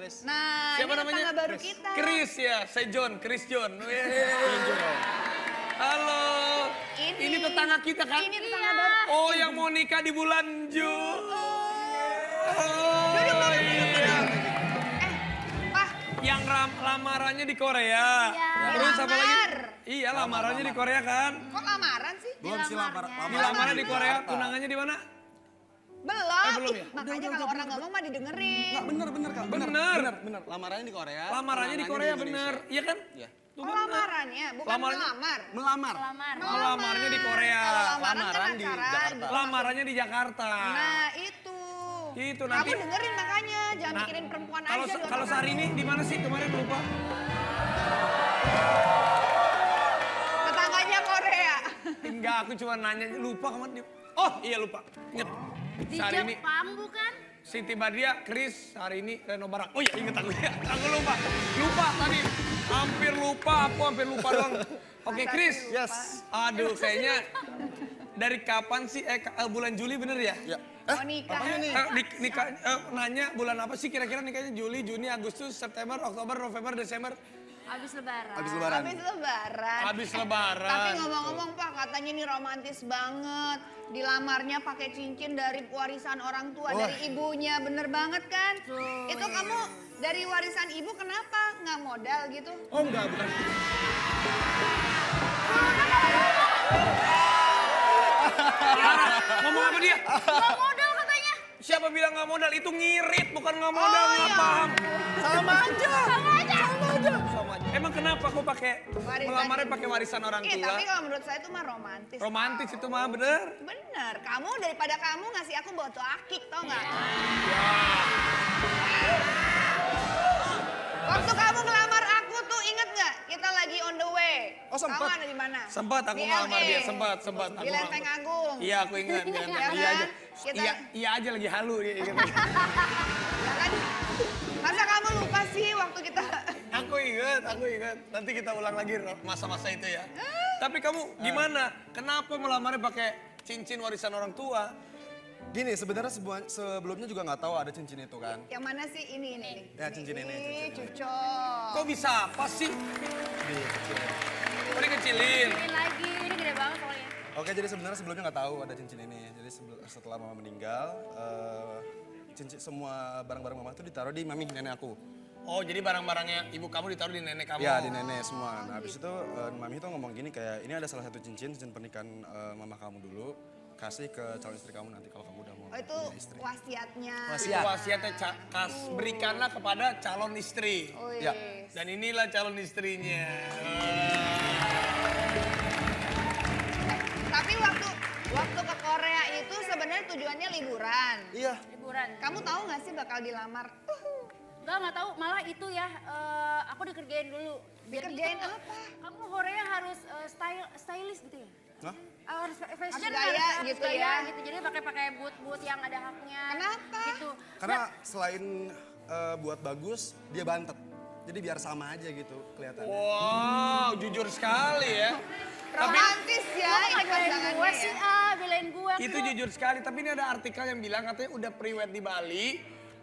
Chris. Nah, Siapa ini namanya? tetangga baru kita. Chris ya, saya John, Chris John. Halo. Ini. Ini tetangga kita kan? Ini tetangga baru. Oh, yang mau nikah di bulan Jun. Oh, iya. Eh, Pak, Yang ram lamarannya di Korea. Iya. Terus apa lagi? Iya, lamarannya di Korea kan? kok lamaran sih? Belum sih lamar. Dilamarnya. Di lamaran di Korea, tunangannya di mana? Belum. Eh, belum ya? Makanya kalau orang ngomong mah didengerin. Enggak bener bener kak. Bener. Bener bener. Lamarannya di Korea. Lamarannya di Korea bener, iya kan? Iya. Tuh Oh, bener. lamarannya, bukan Lamarannya- melamar. Melamar. Lamar. Oh, lamarnya di Korea. Lamaran, Lamaran kan di pacaran. Jakarta. Lamarannya di Jakarta. Nah, itu. Itu nanti. Kamu dengerin makanya, jangan Nah, mikirin perempuan kalau aja. kalau sehari ini di mana sih kemarin lupa? Tetangganya Korea. Enggak, aku cuma nanya lupa kemarin. Oh, iya lupa. Ingat. Di Sehari ini Jepang bukan? Siti Badria, Chris, hari ini Reno Barak. Oh iya inget aku ya. Aku lupa. Lupa tadi. Hampir lupa, aku hampir lupa doang. Oke, Masa Chris. Yes. Aduh, kayaknya dari kapan sih eh eh, bulan Juli bener ya? Ya. Oh, nikah. nih? Eh, nik- nikah eh, nanya bulan apa sih kira-kira nikahnya Juli, Juni, Agustus, September, Oktober, November, Desember. Habis lebaran. Habis lebaran. Habis lebaran. Habis lebaran. Tapi ngomong-ngomong Pak, katanya ini romantis banget. Dilamarnya pakai cincin dari warisan orang tua, Wah. dari ibunya. Bener banget kan? Betul. Itu kamu dari warisan ibu kenapa? Nggak modal gitu? Oh enggak bukan. Ngomong apa dia? Gak modal katanya. Siapa bilang nggak modal? Itu ngirit, bukan nggak modal, Oh, nggak iya. paham. Sama aja. Sama aja. Pakai Warisan. melamarnya pakai warisan orang Iya, tua? tapi kalau menurut saya itu mah romantis. Romantis itu mah bener. Bener, kamu daripada kamu ngasih aku botol akik, tau nggak? Waktu kamu ngelamar aku tuh inget nggak? Kita lagi on the way. Oh, sempet. Kamu ada di mana? Sempat aku Di ngelamar LA. dia, sempat, sempat. Di Aku Lenteng. Agung. Iya, aku ingat. Iya, Iya iya kan? aja. Kita- Iya, iya aja lagi halu dia. ingat. Nanti kita ulang lagi masa-masa itu ya. Tapi kamu gimana? Kenapa melamarnya pakai cincin warisan orang tua? Gini sebenarnya sebelumnya juga nggak tahu ada cincin itu kan. Yang mana sih? Ini, ini. nih. Ya, cincin ini, ini. cucok. Kok bisa apa sih? Di cincin. Kok dikecilin? Ini lagi, ini gede banget soalnya. Oke jadi sebenarnya sebelumnya nggak tahu ada cincin ini. Jadi sebel- setelah mama meninggal, eh, cincin semua barang-barang mama itu ditaruh di mami nenek aku. Oh, jadi barang-barangnya ibu kamu ditaruh di nenek kamu? Ya di nenek semua. Nah habis itu eh, mami itu ngomong gini kayak ini ada salah satu cincin cincin pernikahan eh, mama kamu dulu kasih ke calon istri kamu nanti kalau kamu udah mau Oh itu istri. wasiatnya. Itu wasiatnya kas berikanlah kepada calon istri. Oh, Ya. Dan inilah calon istrinya. Tapi waktu waktu ke Korea itu sebenarnya tujuannya liburan. Iya. Liburan. Kamu tahu nggak sih bakal dilamar? Gak, gak tahu. Malah itu ya, eh, aku dikerjain dulu. Biar Dikerjain itu, apa? Kamu Korea harus eh, style, stylish gitu ya? Hah? Harus fa- fashion Harus gaya harus gitu gaya ya. gitu. Jadi pakai pakai boot boot yang ada haknya. Kenapa? Gitu. Karena selain eh, buat bagus, dia bantet. Jadi biar sama aja gitu kelihatannya. Wow, jujur sekali ya. Tapi Romantis ya Nah, ini pasangannya gue sih, ya. ah, belain gue. itu jujur sekali. Tapi ini ada artikel yang bilang katanya udah pre-wed di Bali.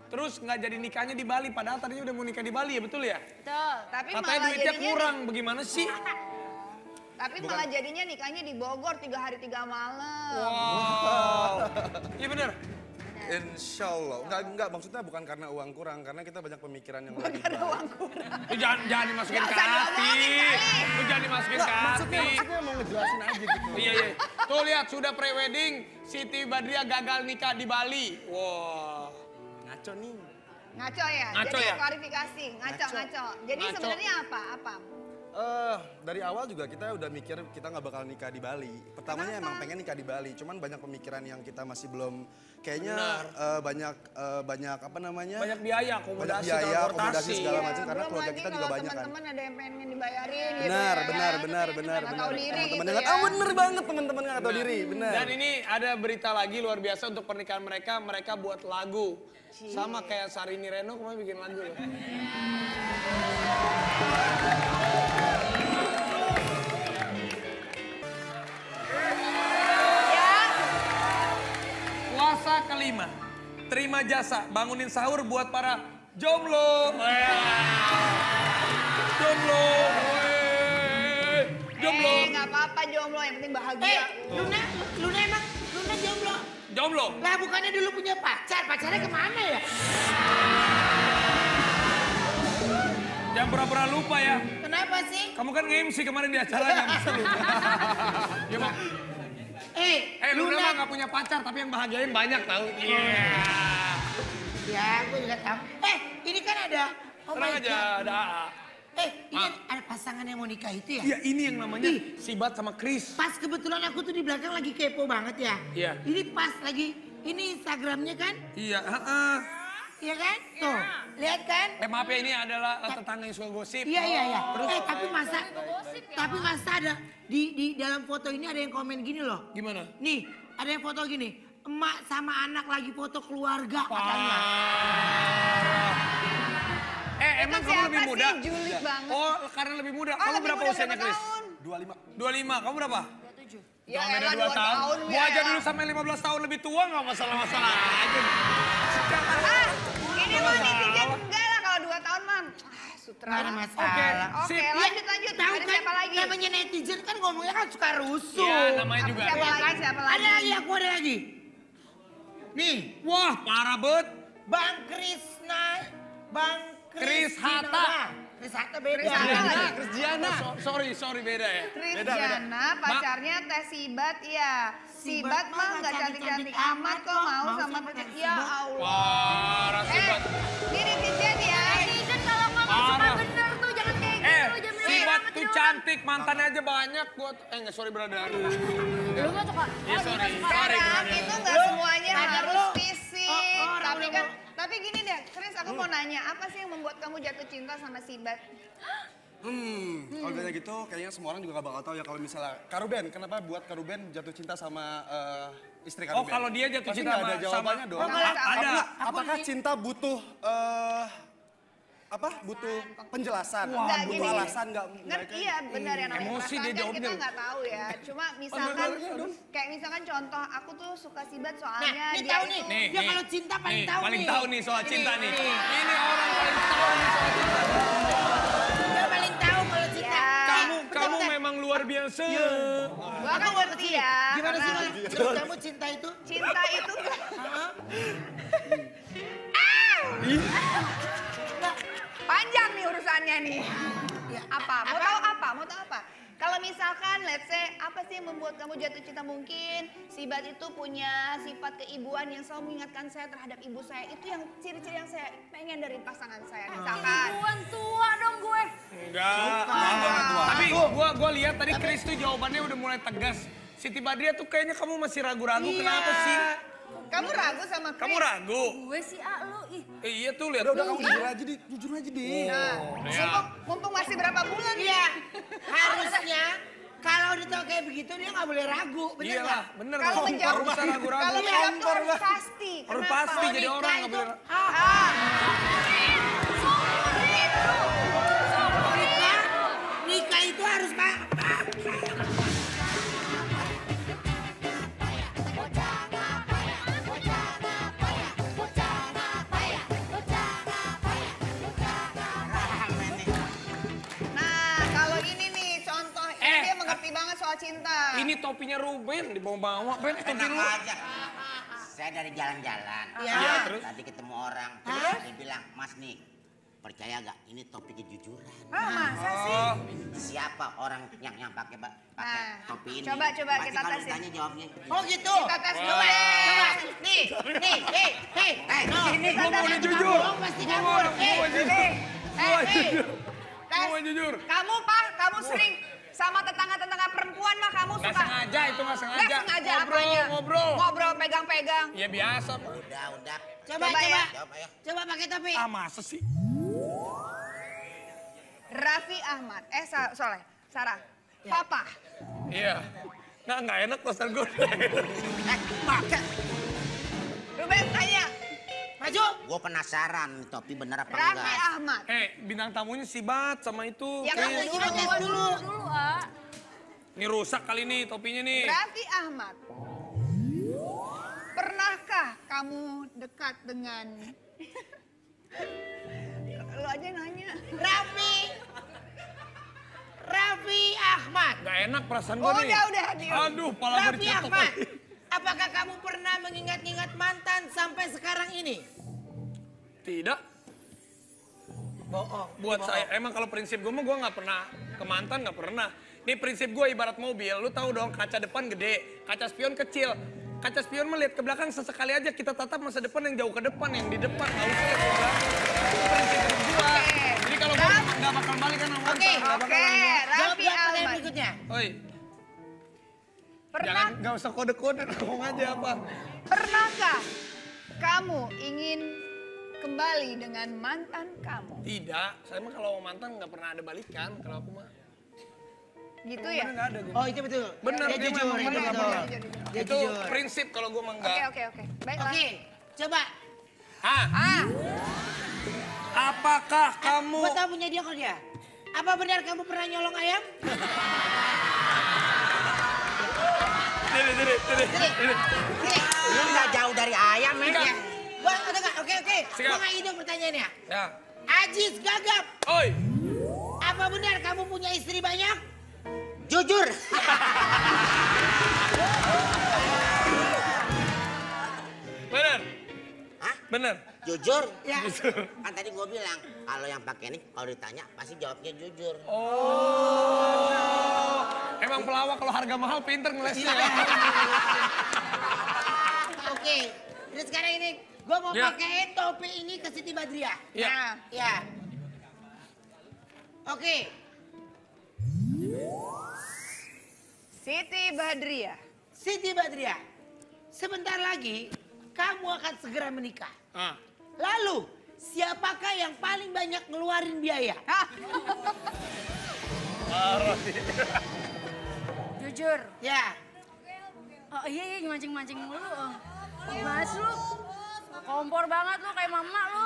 Terus nggak jadi nikahnya di Bali. Padahal tadinya udah mau nikah di Bali ya betul ya? Betul. Tapi Katanya malah duitnya jadinya kurang. Bagaimana sih? tapi malah jadinya nikahnya di Bogor tiga hari tiga malam. Wow. Iya bener. Insya Allah. Enggak, enggak, maksudnya bukan karena uang kurang, karena kita banyak pemikiran yang lebih Ada baik. uang kurang. Lu jangan, jangan dimasukin ke hati. kali. Lu jangan dimasukin ke Maksudnya, hati. maksudnya mau ngejelasin aja gitu. Iya, iya. Tuh lihat, sudah pre-wedding. Siti Badria gagal nikah di Bali. Wow. Ngaco nih. Ngaco ya? Ngaco Jadi ya? klarifikasi, ngaco, Ngaco. ngaco. Jadi Ngaco. sebenarnya apa? Apa? Eh, dari awal juga kita udah mikir kita nggak bakal nikah di Bali. Pertamanya Kenapa? emang pengen nikah di Bali, cuman banyak pemikiran yang kita masih belum kayaknya Benar. eh, banyak eh, banyak apa namanya? Banyak biaya, banyak akomodasi, biaya, transportasi. akomodasi segala Iya, macam karena belum keluarga lagi kita juga banyak kan. teman-teman ada yang pengen dibayarin gitu Benar, ya. benar, benar, benar, Nggak benar. tahu diri Teman-teman gitu yang ya. ah bener banget teman-teman nggak tahu diri, benar. Dan ini ada berita lagi luar biasa untuk pernikahan mereka. Mereka buat lagu. Sama kayak Sarini Reno kemarin bikin lagu loh. Ya, Puasa kelima. Terima jasa, bangunin sahur buat para jomblo. Jomblo. Jomblo. Eh, nggak apa-apa jomblo, yang penting Eh, bahagia. Luna, Luna emang, Luna jomblo. Lah bukannya dulu punya pacar, pacarnya ke mana ya? Jangan pura-pura lupa ya. Kenapa sih? Kamu kan nge-MC kemarin di acaranya. Masa lupa? ya, Mak. Eh, Eh, Luna mah nggak punya pacar, tapi yang bahagiain banyak tahu. Iya. Ya, gue juga tahu. Eh, ini kan ada. Oh Tenang my aja, God. ada AA. Eh, ini Ah. ada pasangan yang mau nikah itu ya? Iya, ini yang namanya Sibat sama Chris. Pas kebetulan aku tuh di belakang lagi kepo banget ya. Iya. Ini pas lagi, ini Instagramnya kan? Iya, heeh. Iya kan? Tuh, lihat kan? Eh maaf ya ini adalah eh, tetangga yang suka gosip. Iya iya iya. Terus Eh tapi masa, ya, tapi masa ada di di dalam foto ini ada yang komen gini loh. gimana? Nih, ada yang foto gini. Emak sama anak lagi foto keluarga katanya. Eh emang kamu lebih sih? muda? Julid banget. Oh karena lebih muda. Oh, kamu lebih berapa muda usianya Chris? tahun? 25. 25. Kamu berapa? Ya Cuma beda elah, dua dua tahun. tahun, Gua ya aja elah. dulu sampai 15 tahun lebih tua nggak masalah-masalah aja. Ah, ini mah netizen enggak lah kalau dua tahun mah. Ah, sutra. Ada masalah. Oke, Sip. lanjut lanjut. Tahu Ada kan, siapa lagi? namanya netizen kan ngomongnya kan suka rusuh. Iya namanya juga. Siapa Iya lagi? Siapa lagi? Ada lagi, aku ada lagi. Nih, Wah parah bet. Bang Krisna, Bang Chris. Hatta. Chris Hatta beda. Chris Hatta lagi. Chris Diana. Oh, so- sorry sorry beda ya. Chris Beda, beda. Jana, pacarnya Teh Sibat, ya. Sibat mah nggak cantik-cantik amat kok mau sama Teh. Ya Allah. Parah Eh, Sibat. ini netizen ya. Netizen kalau ngomong suka Parah. bener tuh jangan kayak Eh, gitu. Bilang Sibat banget tuh cantik, mantannya aja banyak buat eh nggak sorry brother. Lu gak suka? Oh, sorry. Sekarang itu nggak semuanya harus tapi kan, tapi gini deh, Chris aku mau nanya, apa sih yang membuat kamu jatuh cinta sama Sibat? Hmm, kalau ditanya gitu kayaknya semua orang juga gak bakal tahu ya kalau misalnya Karuben, kenapa buat Karuben jatuh cinta sama eh, istri Oh Karuben? kalau dia jatuh Pasti cinta nggak ada sama, jawabannya sama- dong. Oh, nggak ada. Apakah- Apakah cinta butuh eh, apa? Butuh penjelasan, Nggak, butuh gini. alasan nggak? Ngerti iya benar yang namanya Emosi dia kan kita nggak tahu ya. Cuma misalkan kayak misalkan contoh aku tuh suka Sibat Nah, soalnya ini dia tahu itu nih. Nih, Dia nih. kalau cinta paling Nih, tahu paling nih. tahu nih soal cinta nih. ini. Ini orang paling tahu nih soal cinta. Dia paling tahu kalau cinta. Ya. Eh, Kamu kamu memang luar biasa. gua kan ngerti ya. Gimana sih kalau menurut kamu cinta itu? Cinta itu Hah? Panjang nih urusannya nih. Ya, Apa? Mau apa? tahu apa? Mau tahu apa? Kalau misalkan, let's say, apa sih yang membuat kamu jatuh cinta? Mungkin Sibat itu punya sifat keibuan yang selalu mengingatkan saya terhadap ibu saya. Itu yang ciri-ciri yang saya pengen dari pasangan saya. Misalkan, Ibuan tua dong gue. Enggak. Tapi gua gua lihat tadi Chris tuh jawabannya udah mulai tegas. Siti Badria tuh kayaknya kamu masih ragu-ragu Iya. kenapa sih? kamu ragu sama Chris? Kamu ragu? Gue sih ah lu ih. Eh, iya tuh lihat. Udah, udah kamu jujur aja deh, jujur aja deh. Nah, Ya. mumpung, mumpung masih berapa bulan nih? Iya. Harusnya kalau udah tahu kayak begitu dia nggak boleh ragu, bener Iya lah, bener Kalau menjawab, kalau Iya. menjawab tuh harus pasti. Harus pasti jadi orang nggak itu, boleh. ah, cinta. Ini topinya Ruben dibawa-bawa. Ben, topi Enak lu. aja. Saya dari jalan-jalan. Iya. Iya, terus? Tadi ketemu orang. Dia bilang, Mas nih, percaya gak ini topik kejujuran? Ah, masa sih? Oh, Siapa orang yang yang pakai pakai Nah, topi ini? coba, coba Pasti kita kalau tes ya. ditanya jawabnya. Oh gitu. Kita tes dulu Coba, ya. Nih, nih, hei, hei. Eh, No, sini. Gua mau nih jujur. Bohong pasti Gua kabur. mau, gua Eh, mau jujur. Eh, Gua eh, jujur. tes. Gua mau jujur. Kamu, Pak, kamu sering sama tetangga-tetangga perempuan mah kamu Gak suka. sengaja itu gak sengaja. Nggak sengaja ngobrol, apanya? Ngobrol. Ngobrol, pegang-pegang. Ya biasa. Udah, udah. Coba, Coba coba. ya. Jawab ayo. Coba pakai topi. Ah masa sih? Raffi Ahmad, eh Sa- Soleh, Sarah, Ya. Papa. Iya. Nggak, nggak enak kosan gue. Eh, pakai. Ruben tanya, Maju. Gue penasaran topi bener apa Raffi enggak. Ahmad. eh, bintang tamunya si Bat sama itu. Ya, kamu Kita tes dulu. Dulu ah. Ini rusak kali nih topinya nih. Raffi Ahmad. Pernahkah kamu dekat dengan Lu aja nanya. Raffi. Raffi Ahmad. Gak enak perasaan gue Oh, nih. udah, udah, Dio. Aduh, pala Raffi. Ahmad. Apakah kamu pernah mengingat-ingat mantan sampai sekarang ini? Tidak. Bohong. Buat saya, emang kalau prinsip gue mah gue nggak pernah ke mantan nggak pernah. Ini prinsip gue ibarat mobil, lu tahu dong kaca depan gede, kaca spion kecil. Kaca spion melihat ke belakang sesekali aja kita tatap masa depan yang jauh ke depan, yang di depan nggak usah lihat ke belakang. Itu prinsip gue. Jadi kalau gue nggak bakal balik kan. Oke, nggak bakal Oke, Jawab Raffi Ahmad. berikutnya. Oi, Pernah jangan nggak usah kode-kode, ngomong aja apa. pernahkah kamu ingin kembali dengan mantan kamu? Tidak, saya mah kalau sama mantan nggak pernah ada balikan. Kalau aku mah. Gitu Bener ya? nggak ada. Oh itu betul. Bener, Dia dia jujur, memang itu bener, bener. Dia itu jujur. prinsip kalau gue mah Oke, enggak. oke, oke. Baiklah. Oke, coba. Ah, Ah, apakah kamu Gue tahu punya dia kok dia. Apa benar kamu pernah nyolong ayam? Diri, diri, diri, diri. Lu nggak jauh dari ayam ya. Enggak. Gua ada nggak? Oke oke. Gua nggak ide pertanyaannya. Ya. Ajis gagap. Oi, Apa benar kamu punya istri banyak? Jujur. bener, Hah? bener. Jujur? Ya. Kan tadi gue bilang, kalau yang pakai ini kalau ditanya pasti jawabnya jujur. Oh, emang pelawak kalau harga mahal pinter ngelesnya ya. Oke. Terus sekarang ini gua mau Ya. pakai topi ini ke Siti Badriah. Ya. nah. Ya. Oke. Siti Badriah. Siti Badriah. Sebentar lagi kamu akan segera menikah. Ah, Lalu, siapakah yang paling banyak ngeluarin biaya? Hah? Jujur. Ya. Oh iya iya mancing-mancing mulu. Oh. Gimana sih lu? Kompor banget lu kayak mama lu.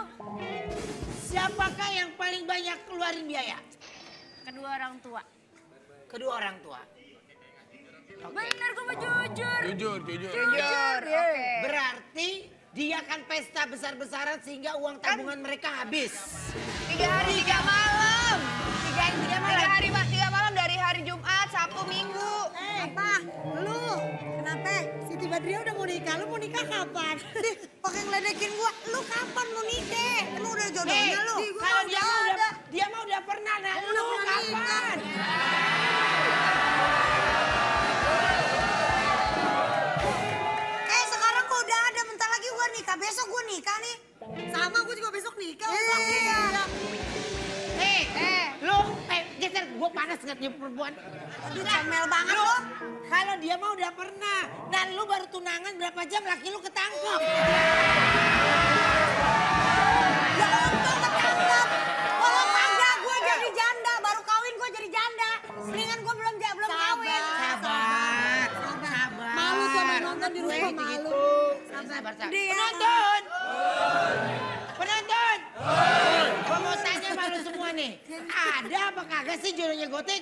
Siapakah yang paling banyak keluarin biaya? Kedua orang tua. Kedua orang tua. Bener gue mau jujur. jujur, jujur. Jujur. Oke. Berarti dia akan pesta besar-besaran sehingga uang tabungan mereka habis. Tiga hari, tiga malam. Tiga hari, tiga Tiga malam. hari, Pak. Tiga malam dari hari Jumat, Sabtu, Minggu. Apa? Lu? Kenapa? Siti Badriah udah mau nikah, lu mau nikah kapan? Pakai ngeledekin gua, lu kapan mau nikah? Lu udah Eh, jodohnya lu? kalau dia mau udah, dia mau udah pernah, nah Lu lu kapan? Eh perempuan. Aduh, comel banget Lu, kalau dia mau udah pernah, dan lu baru tunangan berapa jam laki lu ketangkep. Ya untung ketangkep. Kalau kagak gua jadi janda, baru kawin gua jadi janda. Mendingan gua belum ja- belum kawin. Sabar, sabar. Malu tuh sama nonton di rumah, Gue malu. gitu. Sabar, sabar. Dia. Penonton! Penonton! Gua mau tanya sama lu semua nih. Ada apa kagak sih jodohnya gotik?